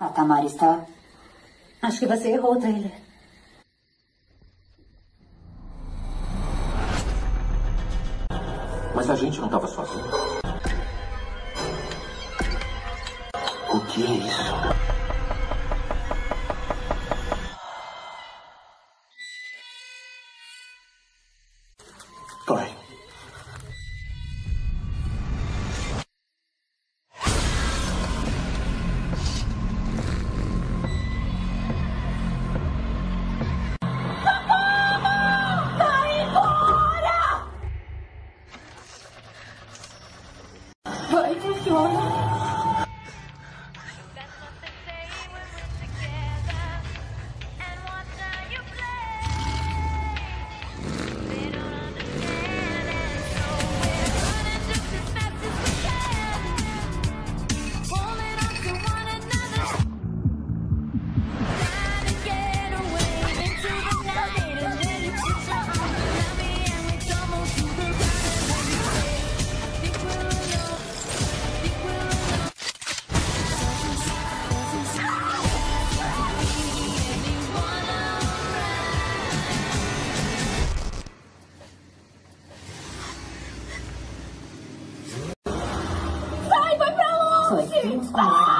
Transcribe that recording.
A Tamara está. Acho que você errou, Taylor. Mas a gente não estava sozinho. O que é isso? Corre. 我一直喜欢他水军送的